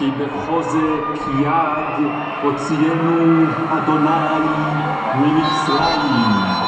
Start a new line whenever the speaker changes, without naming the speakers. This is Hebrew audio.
כי בחוזק יד הוציאנו אדוני ממצרים.